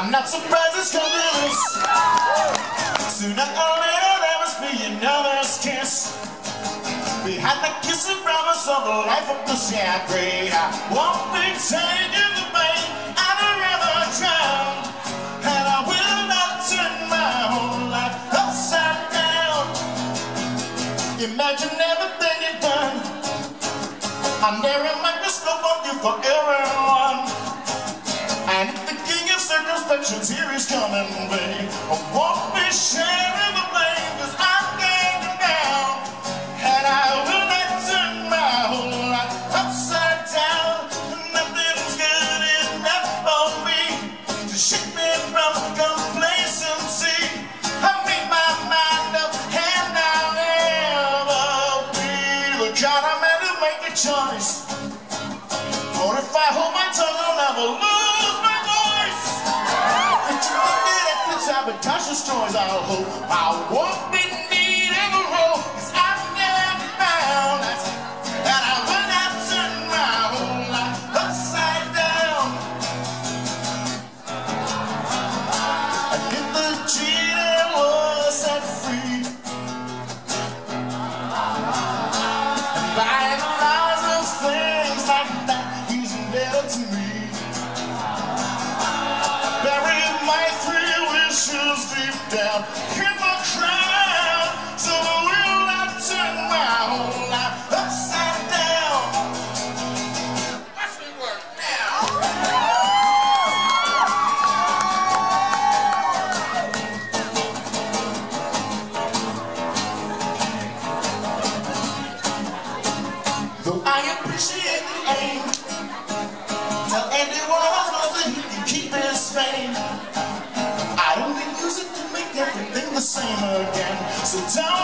I'm not surprised it's to this. Sooner or later there must be another's kiss. Behind the kiss and promise of the life of the sacred, I won't be taking the bait. I'd rather drown, and I will not turn my whole life upside down. Imagine everything you've done. Under a microscope of you for everyone. Circumspections here is coming, babe, I won't be sharing the blame, cause I'm going down. And I will not turn my whole life upside down. Nothing's good enough for me to shake me from complacency. I made my mind up, and I'll never be the kind of man to make a choice. For if I hold my tongue, I'll never lose my sabotage I'll hope I won't be needing a role. Cause I'm never bound. And I will not turn my whole life upside down. If the cheater was set free. And by the lies of things like that, he's indebted to me. Deep down in the so I will not turn my whole life upside down. Work now. Though I appreciate the aim, tell keep his fame. Everything the same again. So apologize.